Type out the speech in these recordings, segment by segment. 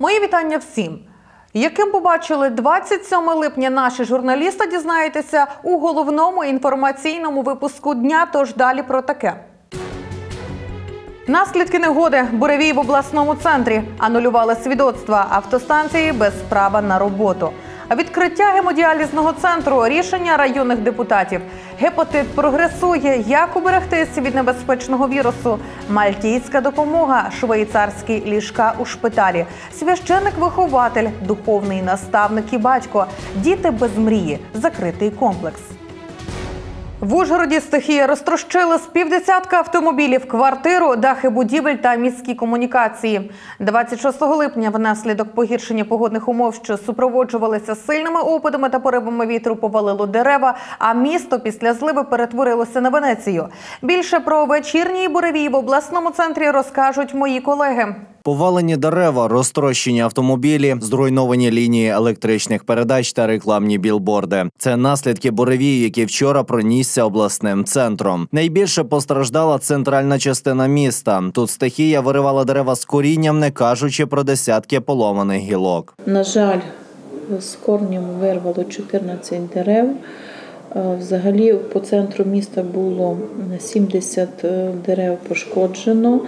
Мої вітання всім. Яким побачили 27 липня наші журналісти, дізнаєтеся у головному інформаційному випуску дня. Тож далі про таке. Наслідки негоди буревій в обласному центрі анулювали свідоцтва автостанції без права на роботу. А Відкриття гемодіалізного центру рішення районних депутатів. Гепатит прогресує. Як уберегтися від небезпечного вірусу? Мальтійська допомога, швейцарські ліжка у шпиталі, священик-вихователь, духовний наставник і батько, діти без мрії, закритий комплекс. В Ужгороді стихія розтрощила з півдесятка автомобілів, квартиру, дахи будівель та міські комунікації. 26 липня внаслідок погіршення погодних умов, що супроводжувалися сильними опадами та поривами вітру, повалило дерева, а місто після зливи перетворилося на Венецію. Більше про вечірній буревій в обласному центрі розкажуть мої колеги. Повалені дерева, розтрощені автомобілі, зруйновані лінії електричних передач та рекламні білборди. Це наслідки буревію, які вчора пронісся обласним центром. Найбільше постраждала центральна частина міста. Тут стихія виривала дерева з корінням, не кажучи про десятки поломаних гілок. На жаль, з корнем вирвало 14 дерев. Е, Взагалі по центру міста було 70 дерев пошкоджено,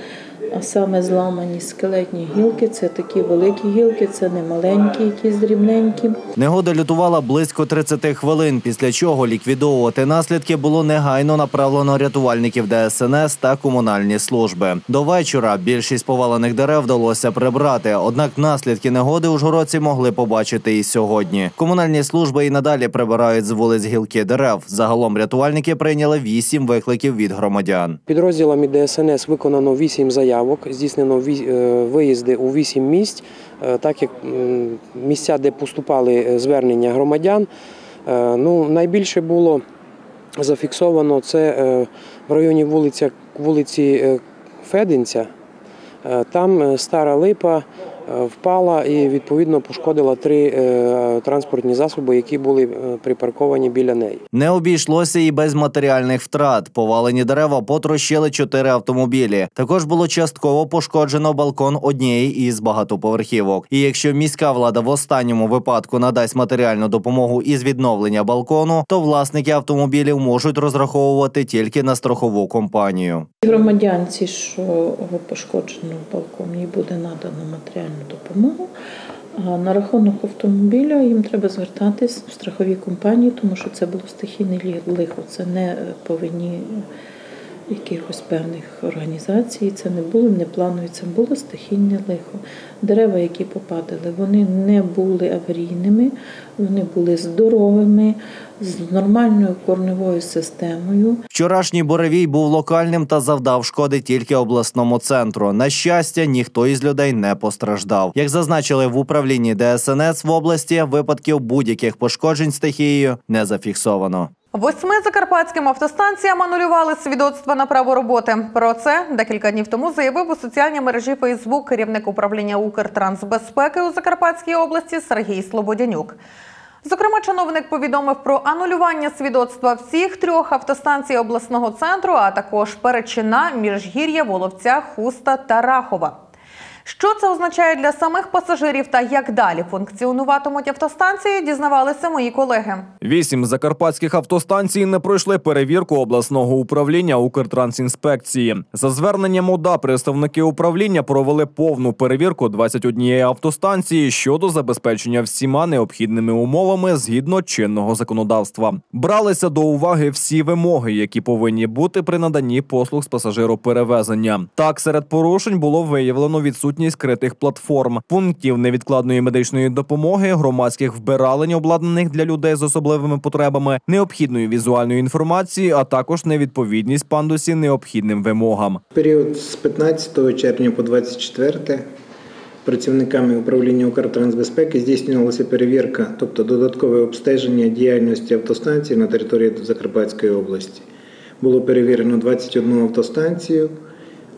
а саме зламані скелетні гілки. Це такі великі гілки, це не маленькі, якісь дрібненькі. Негода лютувала близько 30 хвилин, після чого ліквідовувати наслідки було негайно направлено рятувальників ДСНС та комунальні служби. До вечора більшість повалених дерев вдалося прибрати. Однак наслідки негоди ужгородці могли побачити і сьогодні. Комунальні служби і надалі прибирають з вулиць гілки дерев. Загалом рятувальники прийняли вісім викликів від громадян. Підрозділами ДСНС виконано 8 заявок, здійснено е, виїзди у 8 місць, е, так як місця, де поступали е, звернення громадян. Ну, найбільше було зафіксовано це в районі вулиці, вулиці Феденця. Там стара липа впала і відповідно пошкодила три е, транспортні засоби, які були е, припарковані біля неї. Не обійшлося і без матеріальних втрат. Повалені дерева потрощили чотири автомобілі. Також було частково пошкоджено балкон однієї із багатоповерхівок. І якщо міська влада в останньому випадку надасть матеріальну допомогу із відновлення балкону, то власники автомобілів можуть розраховувати тільки на страхову компанію. Громадянці, що пошкоджено балкон, їй буде надано матеріальну допомогу. А на рахунок автомобіля їм треба звертатись в страхові компанії, тому що це було стихійне лихо. Це не по вині якихось певних організацій. Це не було не планові, це було стихійне лихо. Дерева, які попадали, вони не були аварійними, вони були здоровими, з нормальною корневою системою. Вчорашній буревій був локальним та завдав шкоди тільки обласному центру. На щастя, ніхто із людей не постраждав. Як зазначили в управлінні ДСНС в області, випадків будь-яких пошкоджень стихією не зафіксовано. Восьми закарпатським автостанціям анулювали свідоцтва на право роботи. Про це декілька днів тому заявив у соціальній мережі Фейсбук керівник управління Укртрансбезпеки у Закарпатській області Сергій Слободянюк. Зокрема, чиновник повідомив про анулювання свідоцтва всіх трьох автостанцій обласного центру, а також Перечина, Міжгір'я, Воловця, Хуста та Рахова. Що це означає для самих пасажирів та як далі функціонуватимуть автостанції, дізнавалися мої колеги. Вісім закарпатських автостанцій не пройшли перевірку обласного управління Укртрансінспекції. За зверненням ОДА представники управління провели повну перевірку 21 автостанції щодо забезпечення всіма необхідними умовами згідно чинного законодавства. Бралися до уваги всі вимоги, які повинні бути при наданні послуг з пасажироперевезення. Так, серед порушень було виявлено відсутність критих платформ, пунктів невідкладної медичної допомоги, громадських вбиралень, обладнаних для людей з особливими потребами, необхідної візуальної інформації, а також невідповідність пандусі необхідним вимогам. період з 15 червня по 24 працівниками управління Укртрансбезпеки здійснювалася перевірка, тобто додаткове обстеження діяльності автостанцій на території Закарпатської області. Було перевірено 21 автостанцію.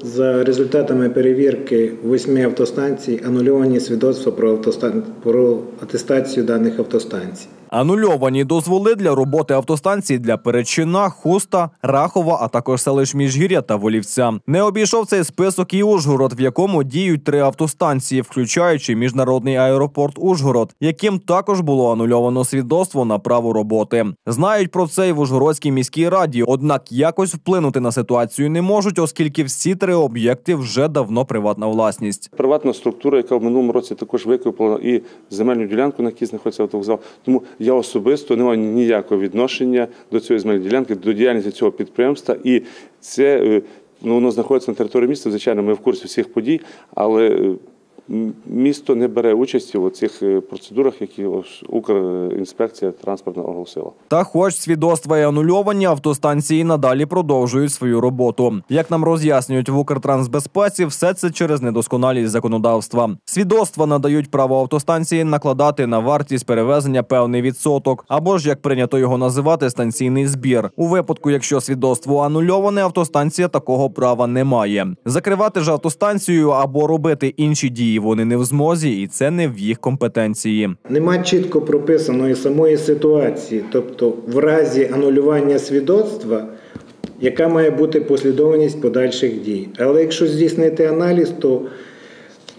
За результатами перевірки восьми автостанцій анульовані свідоцтва про, автостан... про атестацію даних автостанцій. Анульовані дозволи для роботи автостанцій для Перечина, Хуста, Рахова, а також селищ Міжгір'я та Волівця. Не обійшов цей список і Ужгород, в якому діють три автостанції, включаючи міжнародний аеропорт Ужгород, яким також було анульовано свідоцтво на право роботи. Знають про це й в Ужгородській міській раді, однак якось вплинути на ситуацію не можуть, оскільки всі три об'єкти вже давно приватна власність. Приватна структура, яка в минулому році також викупила і земельну ділянку, на якій знаходиться автовокзал. Тому я особисто не маю ніякого відношення до цієї земельної ділянки, до діяльності цього підприємства. І це е, ну, воно знаходиться на території міста. Звичайно, ми в курсі всіх подій, але е, місто не бере участі у цих е, процедурах, які Укрінспекція транспортна оголосила. Та, хоч свідоцтва і анульовані, автостанції надалі продовжують свою роботу. Як нам роз'яснюють в Укртрансбезпеці, все це через недосконалість законодавства. Свідоцтва надають право автостанції накладати на вартість перевезення певний відсоток, або ж як прийнято його називати, станційний збір. У випадку, якщо свідоцтво анульоване, автостанція такого права не має. Закривати ж автостанцію або робити інші дії вони не в змозі, і це не в їх компетенції. Нема чітко прописаної самої ситуації, тобто в разі анулювання свідоцтва, яка має бути послідовність подальших дій. Але якщо здійснити аналіз, то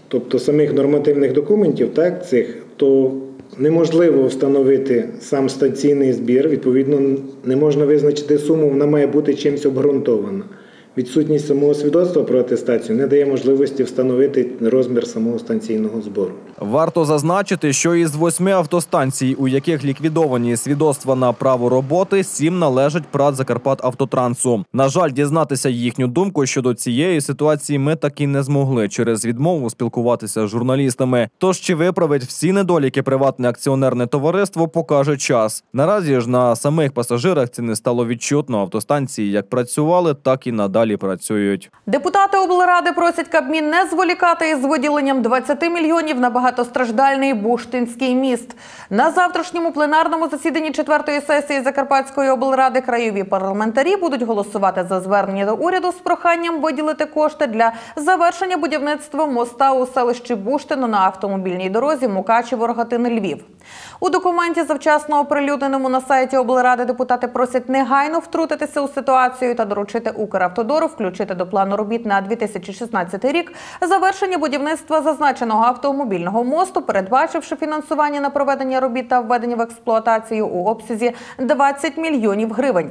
тобто самих нормативних документів, так, цих, то неможливо встановити сам станційний збір, відповідно, не можна визначити суму, вона має бути чимось обґрунтована. Відсутність самого свідоцтва про атестацію не дає можливості встановити розмір самого станційного збору. Варто зазначити, що із восьми автостанцій, у яких ліквідовані свідоцтва на право роботи, сім належать ПРАТ Закарпат Автотрансу. На жаль, дізнатися їхню думку щодо цієї ситуації ми так і не змогли через відмову спілкуватися з журналістами. Тож чи виправить всі недоліки приватне акціонерне товариство, покаже час. Наразі ж на самих пасажирах це не стало відчутно. Автостанції як працювали, так і надалі працюють. Депутати облради просять Кабмін не зволікати із виділенням 20 мільйонів на багатостраждальний Буштинський міст. На завтрашньому пленарному засіданні четвертої сесії Закарпатської облради краєві парламентарі будуть голосувати за звернення до уряду з проханням виділити кошти для завершення будівництва моста у селищі Буштино на автомобільній дорозі Мукачево-Рогатин-Львів. У документі, завчасно оприлюдненому на сайті облради, депутати просять негайно втрутитися у ситуацію та доручити Укравтодору включити до плану робіт на 2016 рік завершення будівництва зазначеного автомобільного мосту, передбачивши фінансування на проведення робіт та введення в експлуатацію у обсязі 20 мільйонів гривень.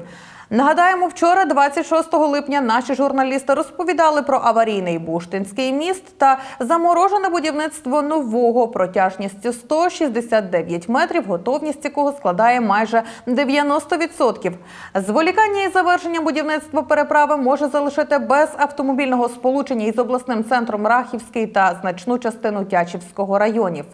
Нагадаємо, вчора, 26 липня, наші журналісти розповідали про аварійний Буштинський міст та заморожене будівництво нового протяжністю 169 метрів, готовність якого складає майже 90%. Зволікання із завершенням будівництва переправи може залишити без автомобільного сполучення із обласним центром Рахівський та значну частину Тячівського районів.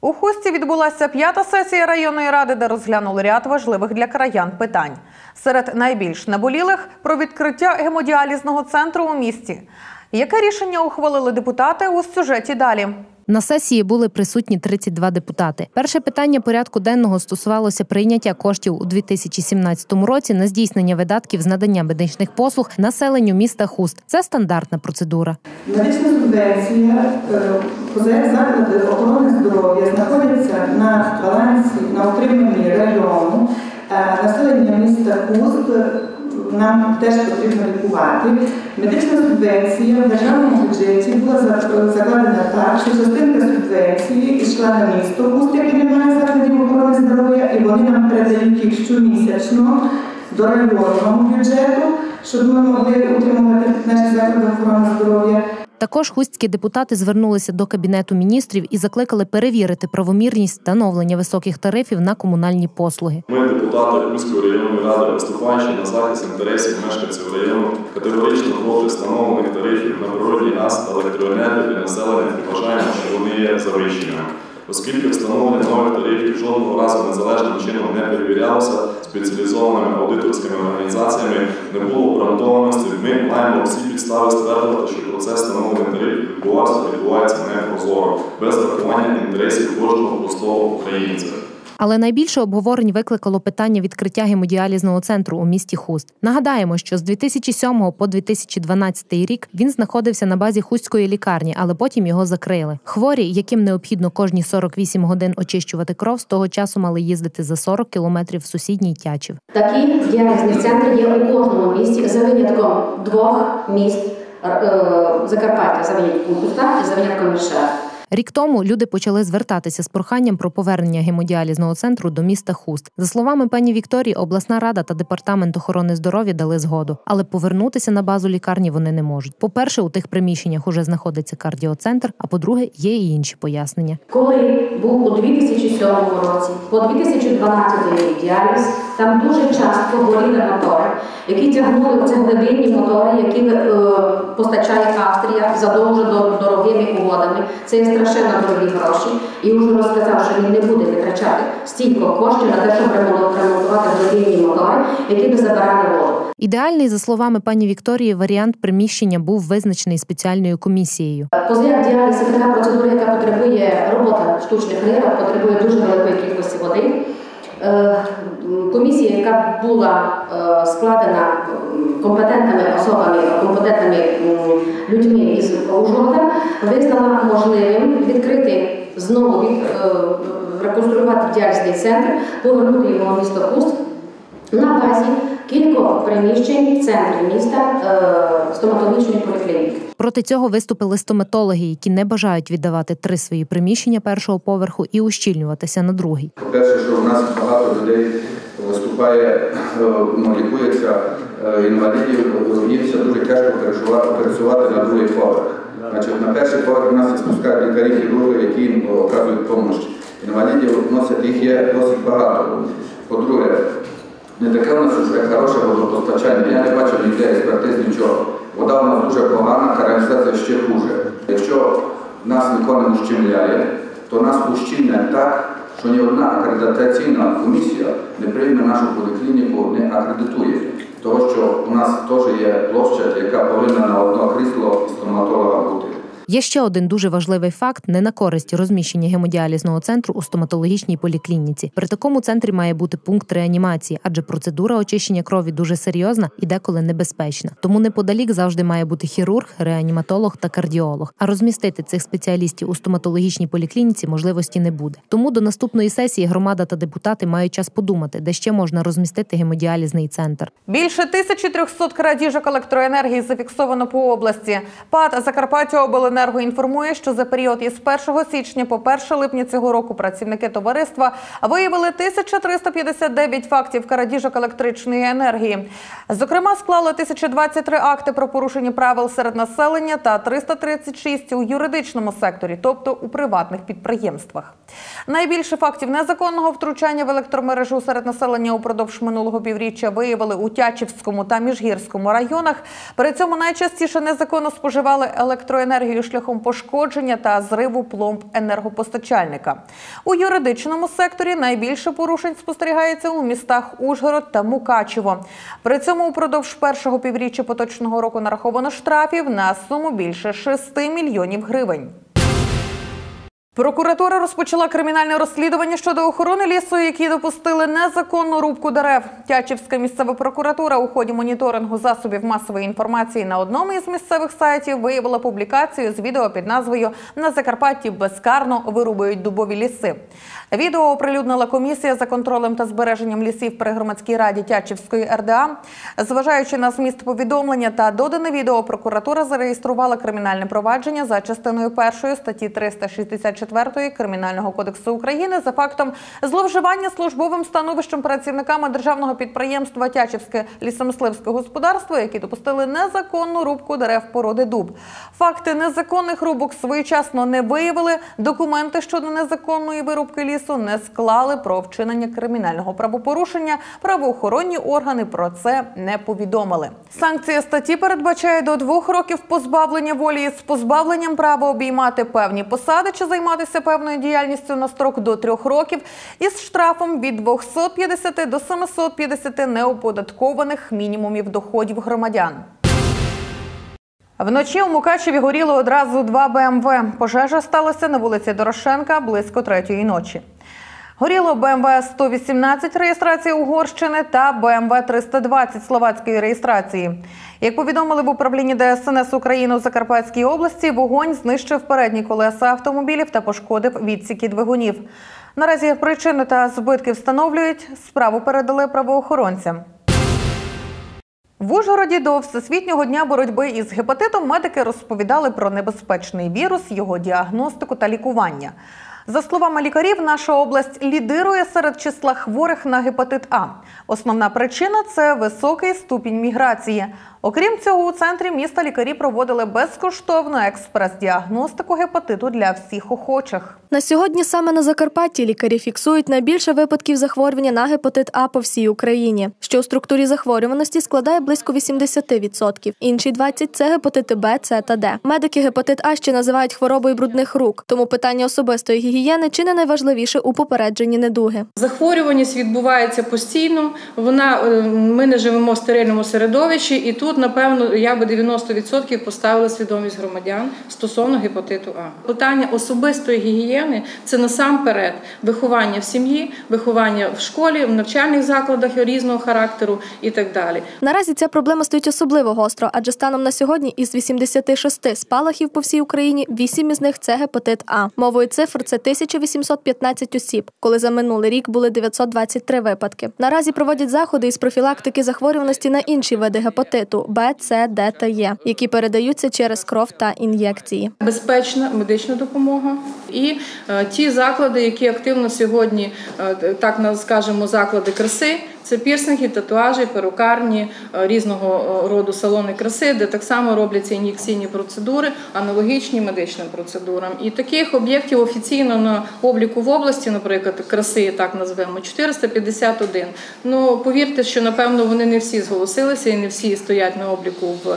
У Хусті відбулася п'ята сесія районної ради, де розглянули ряд важливих для краян питань. Серед найбільш наболілих про відкриття гемодіалізного центру у місті. Яке рішення ухвалили депутати у сюжеті далі? На сесії були присутні 32 депутати. Перше питання порядку денного стосувалося прийняття коштів у 2017 році на здійснення видатків з надання медичних послуг населенню міста Хуст. Це стандартна процедура. Медична субвенція, е, заклади охорони здоров'я знаходяться на балансі на утриманні району. Е, Населення міста Хуст нам теж потрібно лікувати. Медична субвенція в державному бюджеті була за- закладена так, що частинка субвенції йшла на місто пуст, яке не має закладів охорони здоров'я, і вони нам передають їх щомісячно до районного бюджету, щоб ми могли утримувати наші заклади охорони здоров'я. Також хустські депутати звернулися до кабінету міністрів і закликали перевірити правомірність встановлення високих тарифів на комунальні послуги. Ми, депутати Кузької районної ради, виступаючи на захист інтересів мешканців району, категорично проти встановлених тарифів на природний газ та електроенергію для населення і вважаємо, що вони є завищеними. Оскільки встановлення нових тарифів жодного разу незалежним чином не перевірялося спеціалізованими аудиторськими організаціями, не було обґрунтованості, ми маємо всі підстави стверджувати, що процес встановлення тарифів відбувався відбувається непрозоро, без врахування інтересів кожного простого українця. Але найбільше обговорень викликало питання відкриття гемодіалізного центру у місті Хуст. Нагадаємо, що з 2007 по 2012 рік він знаходився на базі Хустської лікарні, але потім його закрили. Хворі, яким необхідно кожні 48 годин очищувати кров, з того часу мали їздити за 40 кілометрів в сусідній Тячів. Такі діалізні центри є у кожному місті за винятком двох міст е, Закарпаття, за винятком Хуста і за винятком Віршава. Рік тому люди почали звертатися з проханням про повернення гемодіалізного центру до міста Хуст. За словами пані Вікторії, обласна рада та департамент охорони здоров'я дали згоду, але повернутися на базу лікарні вони не можуть. По-перше, у тих приміщеннях уже знаходиться кардіоцентр. А по-друге, є і інші пояснення. Коли був у 2007 році, по 2012 рік діаліз, там дуже часто горіли мотори, які тягнули це глибинні мотори, які е, постачає Австрія за дуже дорогими угодами. Це є страшенно дорогі гроші. І вже розказав, що він не буде витрачати стільки коштів на те, щоб ремонтувати глибинні мотори, які би забирали воду. Ідеальний, за словами пані Вікторії, варіант приміщення був визначений спеціальною комісією. Позаяк діаліз це така процедура, яка потребує робота штучних нирок, потребує дуже великої кількості води. Е, Комісія, яка була е, складена компетентними особами, компетентними людьми із Ужгорода, визнала можливим відкрити знову від, е, реконструювати діяльний центр, повернути його в місто Хуст на базі кількох приміщень в центрі міста е, стоматологічної поліклініки. Проти цього виступили стоматологи, які не бажають віддавати три свої приміщення першого поверху і ущільнюватися на другий. По-перше, що в нас багато людей виступає, е, ну, лікується е, інвалідів, їм дуже тяжко пересува- пересувати на другий поверх. Значить, на перший поверх у нас спускають лікарі, хірурги, які їм оказують допомогу. Інвалідів носять їх є досить багато. По-друге, не таке у нас хороше водопостачання. Я не бачу ніде експертиз нічого. Вода у нас дуже погана, каналізація ще хуже. Якщо нас ніхто не ущемляє, то нас ущільне так, що ні одна акредитаційна комісія не прийме нашу поліклініку, не акредитує. Тому що у нас теж є площадь, яка повинна на одно крісло стоматолога бути. Є ще один дуже важливий факт не на користь розміщення гемодіалізного центру у стоматологічній поліклініці. При такому центрі має бути пункт реанімації, адже процедура очищення крові дуже серйозна і деколи небезпечна. Тому неподалік завжди має бути хірург, реаніматолог та кардіолог. А розмістити цих спеціалістів у стоматологічній поліклініці можливості не буде. Тому до наступної сесії громада та депутати мають час подумати, де ще можна розмістити гемодіалізний центр. Більше 1300 крадіжок електроенергії зафіксовано по області. ПАД Закарпаття Обленерго інформує, що за період із 1 січня по 1 липня цього року працівники товариства виявили 1359 фактів крадіжок електричної енергії. Зокрема, склали 1023 акти про порушення правил серед населення та 336 у юридичному секторі, тобто у приватних підприємствах. Найбільше фактів незаконного втручання в електромережу серед населення упродовж минулого півріччя виявили у Тячівському та Міжгірському районах. При цьому найчастіше незаконно споживали електроенергію шляхом пошкодження та зриву пломб енергопостачальника. У юридичному секторі найбільше порушень спостерігається у містах Ужгород та Мукачево. При цьому упродовж першого півріччя поточного року нараховано штрафів на суму більше 6 мільйонів гривень. Прокуратура розпочала кримінальне розслідування щодо охорони лісу, які допустили незаконну рубку дерев. Тячівська місцева прокуратура у ході моніторингу засобів масової інформації на одному із місцевих сайтів виявила публікацію з відео під назвою На Закарпатті безкарно вирубують дубові ліси. Відео оприлюднила комісія за контролем та збереженням лісів при громадській раді Тячівської РДА. Зважаючи на зміст повідомлення та додане відео, прокуратура зареєструвала кримінальне провадження за частиною першої статті 364 Кримінального кодексу України за фактом зловживання службовим становищем працівниками державного підприємства Тячівське лісомисливське господарство, які допустили незаконну рубку дерев породи дуб. Факти незаконних рубок своєчасно не виявили. Документи щодо незаконної вирубки лісу не склали про вчинення кримінального правопорушення. Правоохоронні органи про це не повідомили. Санкція статті передбачає до двох років позбавлення волі з позбавленням права обіймати певні посади чи займатися певною діяльністю на строк до трьох років із штрафом від 250 до 750 неоподаткованих мінімумів доходів громадян. Вночі у Мукачеві горіло одразу два БМВ. Пожежа сталася на вулиці Дорошенка близько третьої ночі. Горіло БМВ 118 реєстрації Угорщини та БМВ 320 словацької реєстрації. Як повідомили в управлінні ДСНС України у Закарпатській області, вогонь знищив передні колеса автомобілів та пошкодив відсіки двигунів. Наразі причини та збитки встановлюють. Справу передали правоохоронцям. В Ужгороді до Всесвітнього дня боротьби із гепатитом медики розповідали про небезпечний вірус, його діагностику та лікування. За словами лікарів, наша область лідирує серед числа хворих на гепатит А. Основна причина це високий ступінь міграції. Окрім цього, у центрі міста лікарі проводили безкоштовну експрес-діагностику гепатиту для всіх охочих. На сьогодні саме на Закарпатті лікарі фіксують найбільше випадків захворювання на гепатит А по всій Україні, що у структурі захворюваності складає близько 80%. Інші 20% – це гепатити Б, С та Д. Медики гепатит А ще називають хворобою брудних рук, тому питання особистої гігієни чи не найважливіше у попередженні недуги. Захворюваність відбувається постійно. Вона е, ми не живемо в стерильному середовищі, і тут, напевно, я би 90% поставила свідомість громадян стосовно гепатиту А. Питання особистої гігієни це насамперед виховання в сім'ї, виховання в школі, в навчальних закладах різного характеру і так далі. Наразі ця проблема стоїть особливо гостро, адже станом на сьогодні із 86 спалахів по всій Україні 8 із них це гепатит А. Мовою цифр це 1815 осіб, коли за минулий рік були 923 випадки. Наразі проводять заходи із профілактики захворюваності на інші види гепатиту Б, С, Д та Е, які передаються через кров та ін'єкції. безпечна медична допомога і е, ті заклади, які активно сьогодні, е, так скажемо, заклади краси. Це пірсинги, татуажі, перукарні, е, різного е, роду салони краси, де так само робляться ін'єкційні процедури, аналогічні медичним процедурам. І таких об'єктів офіційно на обліку в області, наприклад, краси, так назвемо, 451. Ну повірте, що напевно вони не всі зголосилися і не всі стоять на обліку в е,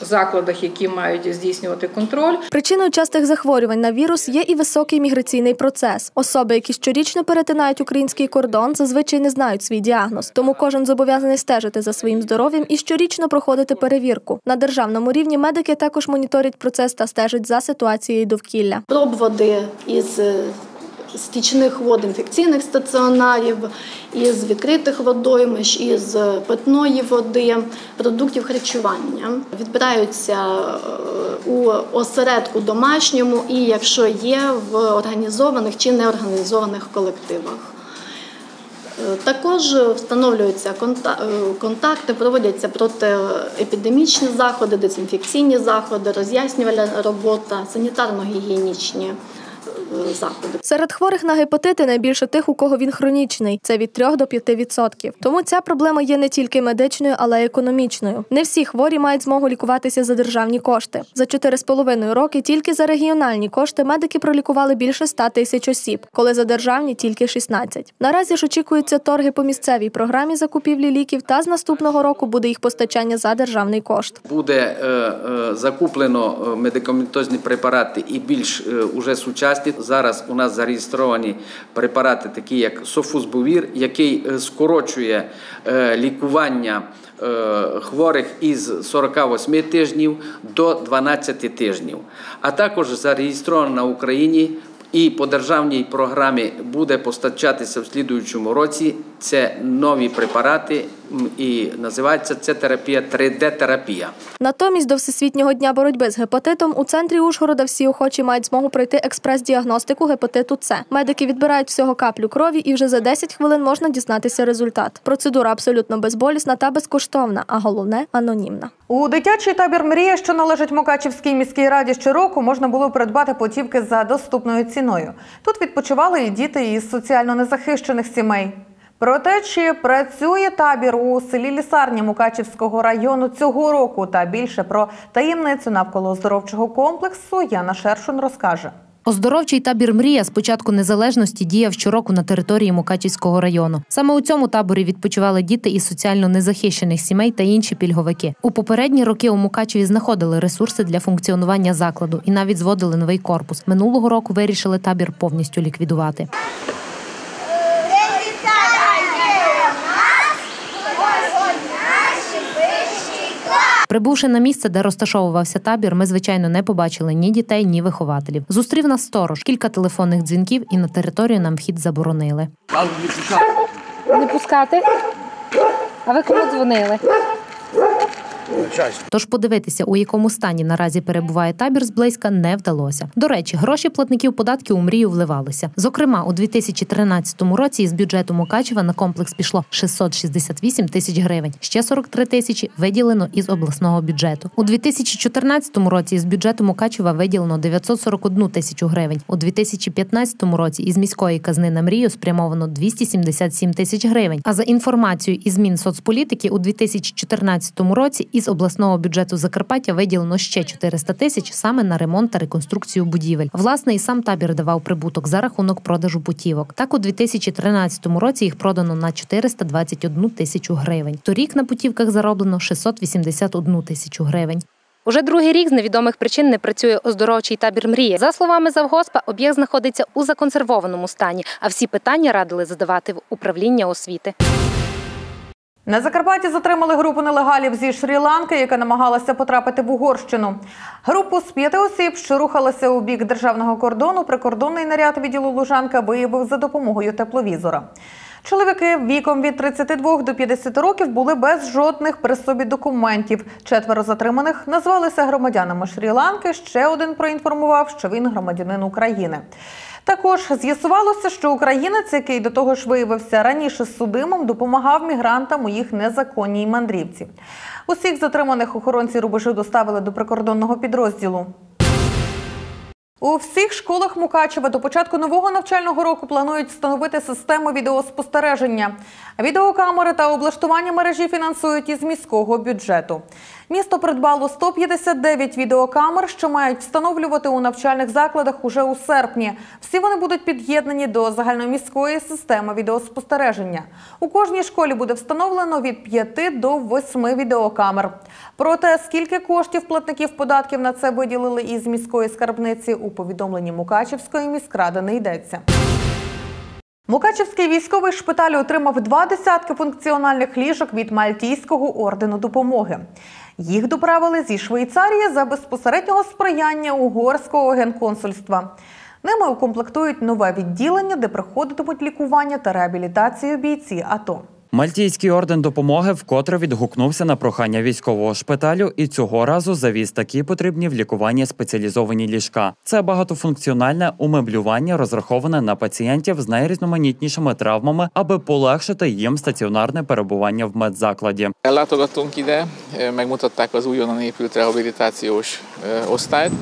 закладах, які мають здійснювати контроль. Причиною частих захворювань на вірус є і високий міграційний процес. Особи, які щорічно перетинають український кордон, зазвичай не знають свій діагноз. Тому кожен зобов'язаний стежити за своїм здоров'ям і щорічно проходити перевірку. На державному рівні медики також моніторять процес та стежать за ситуацією довкілля. проб води із е, стічних вод інфекційних стаціонарів, із відкритих водоймищ, із питної води, продуктів харчування. Відбираються е, у осередку домашньому і, якщо є, в організованих чи неорганізованих колективах. Також встановлюються е, контакти, проводяться протиепідемічні заходи, дезінфекційні заходи, роз'яснювальна робота, санітарно-гігієнічні заходи. Серед хворих на гепатити найбільше тих, у кого він хронічний це від 3 до 5 відсотків. Тому ця проблема є не тільки медичною, але й економічною. Не всі хворі мають змогу лікуватися за державні кошти. За 4,5 роки тільки за регіональні кошти медики пролікували більше 100 тисяч осіб, коли за державні тільки 16. Наразі ж очікуються торги по місцевій програмі закупівлі ліків, та з наступного року буде їх постачання за державний кошт. буде е, е, закуплено е, медикаментозні препарати і більш е, уже сучасні. Зараз у нас зареєстровані препарати, такі як софузбувір, який е, скорочує е, лікування е, хворих із 48 тижнів до 12 тижнів. А також зареєстровано на Україні і по державній програмі буде постачатися в слідуючому році. Це нові препарати, і називається це терапія 3D-терапія. Натомість до Всесвітнього дня боротьби з гепатитом у центрі Ужгорода всі охочі мають змогу пройти експрес-діагностику гепатиту С. Медики відбирають всього каплю крові, і вже за 10 хвилин можна дізнатися результат. Процедура абсолютно безболісна та безкоштовна, а головне анонімна. У дитячий табір Мрія, що належить Мукачівській міській раді щороку, можна було придбати путівки за доступною ціною. Тут відпочивали і діти із соціально незахищених сімей. Про те, чи працює табір у селі Лісарня Мукачівського району цього року, та більше про таємницю навколо оздоровчого комплексу Яна Шершун розкаже. Оздоровчий табір Мрія з початку незалежності діяв щороку на території Мукачівського району. Саме у цьому таборі відпочивали діти із соціально незахищених сімей та інші пільговики. У попередні роки у Мукачеві знаходили ресурси для функціонування закладу і навіть зводили новий корпус. Минулого року вирішили табір повністю ліквідувати. Прибувши на місце, де розташовувався табір, ми звичайно не побачили ні дітей, ні вихователів. Зустрів нас сторож, кілька телефонних дзвінків, і на територію нам вхід заборонили. Не пускати? А ви кому дзвонили? Тож подивитися, у якому стані наразі перебуває табір зблизька, не вдалося. До речі, гроші платників податків у мрію вливалися. Зокрема, у 2013 році із бюджету Мукачева на комплекс пішло 668 тисяч гривень. Ще 43 тисячі виділено із обласного бюджету. У 2014 році із бюджету Мукачева виділено 941 тисячу гривень. У 2015 році із міської казни на мрію спрямовано 277 тисяч гривень. А за інформацією із Мінсоцполітики у 2014 році із обласного бюджету Закарпаття виділено ще 400 тисяч саме на ремонт та реконструкцію будівель. Власне, і сам табір давав прибуток за рахунок продажу путівок. Так, у 2013 році їх продано на 421 тисячу гривень. Торік на путівках зароблено 681 тисячу гривень. Уже другий рік з невідомих причин не працює оздоровчий табір мрії. За словами завгоспа, об'єкт знаходиться у законсервованому стані, а всі питання радили задавати в управління освіти. На Закарпатті затримали групу нелегалів зі Шрі-Ланки, яка намагалася потрапити в Угорщину. Групу з п'яти осіб, що рухалася у бік державного кордону, прикордонний наряд відділу Лужанка виявив за допомогою тепловізора. Чоловіки віком від 32 до 50 років були без жодних при собі документів. Четверо затриманих назвалися громадянами Шрі-Ланки. Ще один проінформував, що він громадянин України. Також з'ясувалося, що українець, який до того ж виявився раніше судимим, допомагав мігрантам у їх незаконній мандрівці. Усіх затриманих охоронці рубежу доставили до прикордонного підрозділу. У всіх школах Мукачева до початку нового навчального року планують встановити систему відеоспостереження. Відеокамери та облаштування мережі фінансують із міського бюджету. Місто придбало 159 відеокамер, що мають встановлювати у навчальних закладах уже у серпні. Всі вони будуть під'єднані до загальноміської системи відеоспостереження. У кожній школі буде встановлено від 5 до 8 відеокамер. Про те, скільки коштів платників податків на це виділили із міської скарбниці, у повідомленні Мукачівської міськради не йдеться. Мукачівський військовий шпиталь отримав два десятки функціональних ліжок від Мальтійського ордену допомоги. Їх доправили зі Швейцарії за безпосереднього сприяння угорського генконсульства. Ними укомплектують нове відділення, де проходитимуть лікування та реабілітацію бійці АТО. Мальтійський орден допомоги вкотре відгукнувся на прохання військового шпиталю і цього разу завіз такі потрібні в лікуванні спеціалізовані ліжка. Це багатофункціональне умеблювання, розраховане на пацієнтів з найрізноманітнішими травмами, аби полегшити їм стаціонарне перебування в медзакладі. Ellátogattunk ide, megmutatták az újonnan épült rehabilitációs osztályt.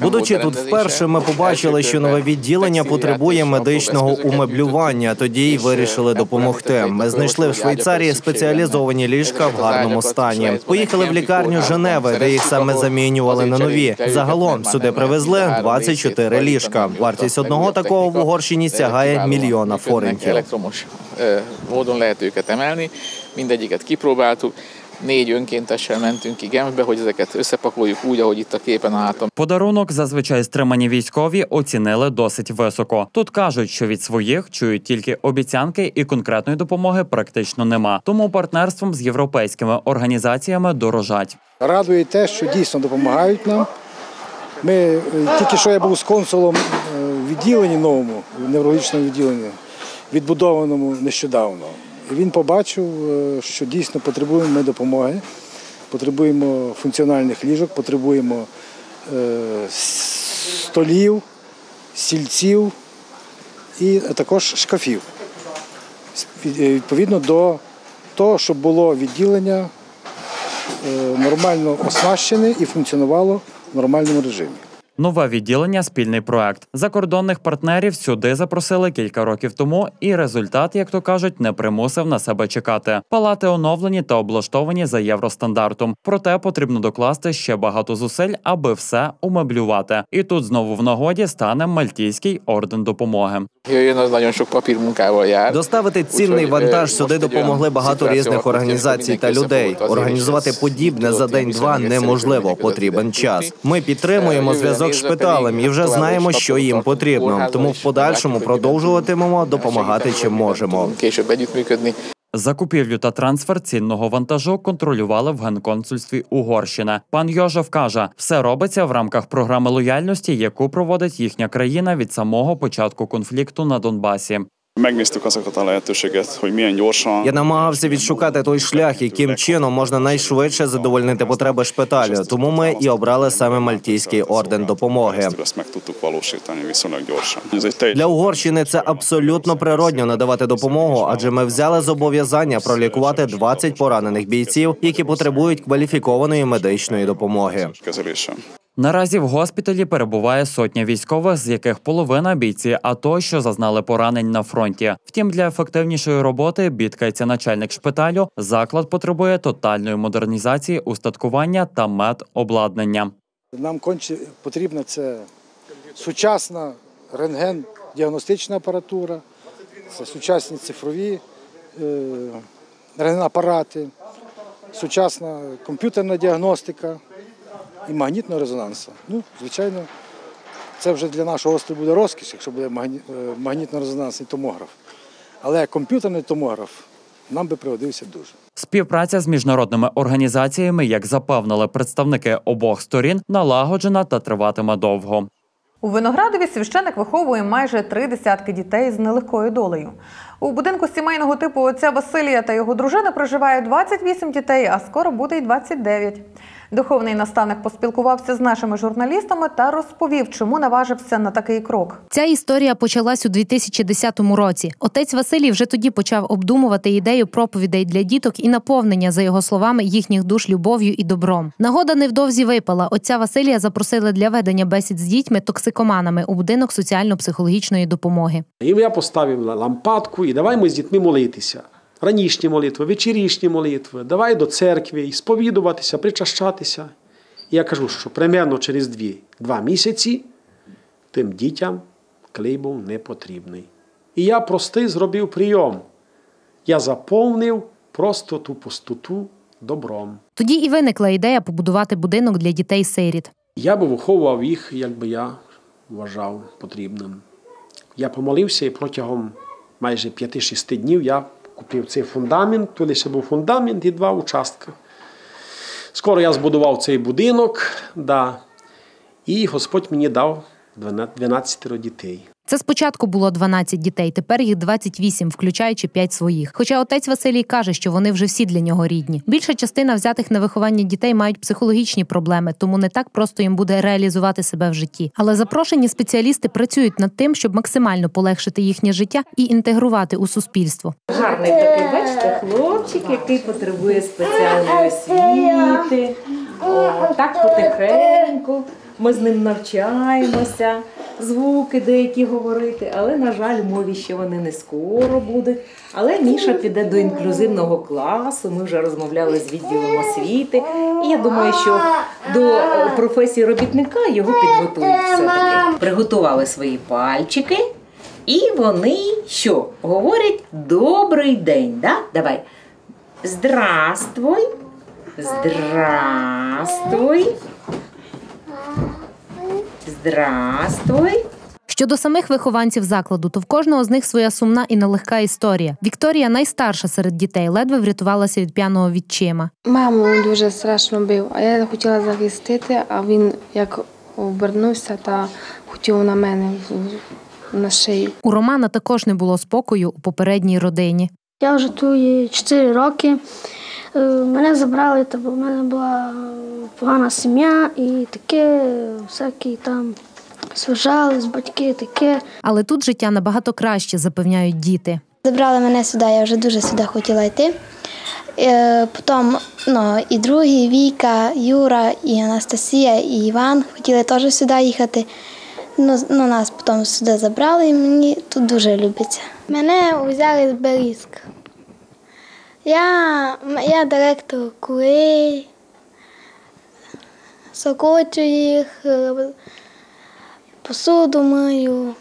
Будучи тут вперше, ми побачили, що нове відділення потребує медичного умеблювання. Тоді й вирішили допомогти. Ми знайшли в Швейцарії спеціалізовані ліжка в гарному стані. Поїхали в лікарню Женеви, де їх саме замінювали на нові. Загалом сюди привезли 24 ліжка. Вартість одного такого в Угорщині сягає мільйона форинтів. módon lehet őket emelni. Mindegyiket kipróbáltuk. Négy önkéntessel mentünk ki Genfbe, hogy ezeket összepakoljuk úgy, ahogy itt a képen a hátam. Подарунок зазвичай стримані військові оцінили досить високо. Тут кажуть, що від своїх чують тільки обіцянки і конкретної допомоги практично нема. Тому партнерством з європейськими організаціями дорожать. Радує те, що дійсно допомагають нам. Ми е, тільки що я був з консулом е, в відділенні новому, в неврологічному відділенні, відбудованому нещодавно. Він побачив, е, що дійсно потребуємо ми допомоги, потребуємо функціональних ліжок, потребуємо е, столів, стільців і також шкафів. Е, Відповідно до того, щоб було відділення е, нормально оснащене і функціонувало в нормальному режимі. Нове відділення спільний проект. Закордонних партнерів сюди запросили кілька років тому, і результат, як то кажуть, не примусив на себе чекати. Палати оновлені та облаштовані за євростандартом. Проте потрібно докласти ще багато зусиль, аби все умеблювати. І тут знову в нагоді стане Мальтійський орден допомоги. Доставити цінний вантаж сюди допомогли багато різних організацій та людей. Організувати подібне за день-два неможливо. Потрібен час. Ми підтримуємо зв'язок з шпиталем і вже знаємо, що їм потрібно. Тому в подальшому продовжуватимемо допомагати чим можемо. Закупівлю та трансфер цінного вантажу контролювали в генконсульстві Угорщини. Пан Йожев каже, все робиться в рамках програми лояльності, яку проводить їхня країна від самого початку конфлікту на Донбасі. Megnéztük azokat a lehetőséget, hogy milyen gyorsan Я намагався відшукати той шлях, яким чином можна найшвидше задовольнити потреби шпиталю. Тому ми і обрали саме Мальтійський орден допомоги. Для Угорщини це абсолютно природньо надавати допомогу, адже ми взяли зобов'язання пролікувати 20 поранених бійців, які потребують кваліфікованої медичної допомоги. Наразі в госпіталі перебуває сотня військових, з яких половина бійці АТО, що зазнали поранень на фронті. Втім, для ефективнішої роботи бідкається начальник шпиталю. Заклад потребує тотальної модернізації устаткування та медобладнання. Нам конче потрібна це сучасна рентген-діагностична апаратура, це сучасні цифрові е, рентгенапарати, сучасна комп'ютерна діагностика і магнітного резонансу. Ну, звичайно, це вже для нашого острову буде розкіш, якщо буде е, магнітно-резонансний томограф. Але комп'ютерний томограф нам би пригодився дуже. Співпраця з міжнародними організаціями, як запевнили представники обох сторін, налагоджена та триватиме довго. У Виноградові священик виховує майже три десятки дітей з нелегкою долею. У будинку сімейного типу отця Василія та його дружини проживає 28 дітей, а скоро буде й 29. Духовний наставник поспілкувався з нашими журналістами та розповів, чому наважився на такий крок. Ця історія почалась у 2010 році. Отець Василій вже тоді почав обдумувати ідею проповідей для діток і наповнення, за його словами, їхніх душ любов'ю і добром. Нагода невдовзі випала. Отця Василія запросили для ведення бесід з дітьми токсикоманами у будинок соціально-психологічної допомоги. І я поставив лампадку і давай ми з дітьми молитися. Ранішні молитви, вечірішні молитви, давай до церкви, сповідуватися, причащатися. І я кажу, що примерно через дві, два місяці тим дітям клей був не потрібний. І я простий зробив прийом. Я заповнив просто ту пустоту добром. Тоді і виникла ідея побудувати будинок для дітей-сиріт. Я би виховував їх, як би я вважав потрібним. Я помолився і протягом майже 5-6 днів я купив цей фундамент, туди ще був фундамент і два участки. Скоро я збудував цей будинок, да, і Господь мені дав 12 дітей. Це спочатку було 12 дітей, тепер їх 28, включаючи 5 своїх. Хоча отець Василій каже, що вони вже всі для нього рідні. Більша частина взятих на виховання дітей мають психологічні проблеми, тому не так просто їм буде реалізувати себе в житті. Але запрошені спеціалісти працюють над тим, щоб максимально полегшити їхнє життя і інтегрувати у суспільство. Гарний такий, бачите, хлопчик, який потребує спеціальної освіти. О, так потихеньку. Ми з ним навчаємося, звуки деякі говорити, але, на жаль, мові ще вони не скоро будуть. Але Міша піде до інклюзивного класу. Ми вже розмовляли з відділом освіти. І я думаю, що до професії робітника його підготують все-таки. Приготували свої пальчики. І вони що? Говорять добрий день, да? Давай. Здравствуй. Здравствуй. Здравствуй. Щодо самих вихованців закладу, то в кожного з них своя сумна і нелегка історія. Вікторія найстарша серед дітей, ледве врятувалася від п'яного відчима. Маму дуже страшно бив, а я хотіла захистити, а він як обернувся та хотів на мене на шию. У Романа також не було спокою у попередній родині. Я вже тут 4 роки. Е, Мене забрали, та бо в мене була погана сім'я і таке, всякі там сважались, батьки, таке. Але тут життя набагато краще, запевняють діти. Забрали мене сюди, я вже дуже сюди хотіла йти. Е, Потім ну, і другий, Віка, Юра, і Анастасія, і Іван хотіли теж сюди їхати. Ну, ну, нас потім сюди забрали, і мені тут дуже любиться. Мене взяли з Берізка. Я, я директор курей, сокочу їх, е, посуду мию,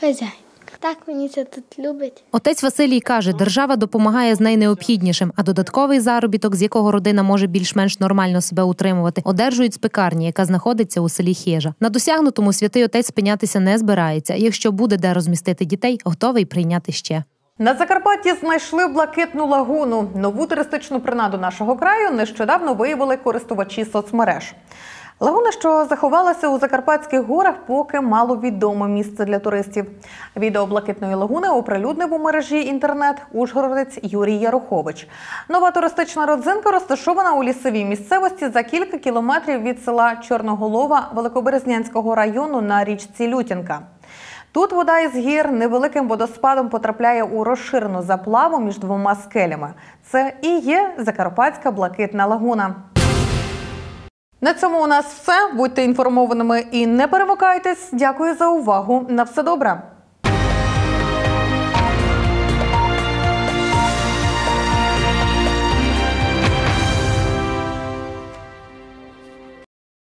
хазяйка. Так мені це тут любить. Отець Василій каже, держава допомагає з найнеобхіднішим, а додатковий заробіток, з якого родина може більш-менш нормально себе утримувати, одержують з пекарні, яка знаходиться у селі Хєжа. На досягнутому святий отець спинятися не збирається. Якщо буде де розмістити дітей, готовий прийняти ще. На Закарпатті знайшли блакитну лагуну. Нову туристичну принаду нашого краю нещодавно виявили користувачі соцмереж. Лагуна, що заховалася у Закарпатських горах, поки маловідоме місце для туристів. Відео блакитної лагуни оприлюднив у мережі інтернет Ужгородець Юрій Ярухович. Нова туристична родзинка розташована у лісовій місцевості за кілька кілометрів від села Чорноголова Великоберезнянського району на річці Лютінка. Тут вода із гір невеликим водоспадом потрапляє у розширену заплаву між двома скелями. Це і є Закарпатська блакитна лагуна. На цьому у нас все. Будьте інформованими і не перемикайтесь. Дякую за увагу. На все добре.